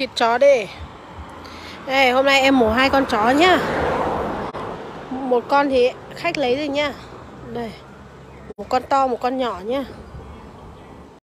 thịt chó đi. Đây hôm nay em mổ hai con chó nhá. Một con thì khách lấy rồi nhá. Đây, một con to, một con nhỏ nhá.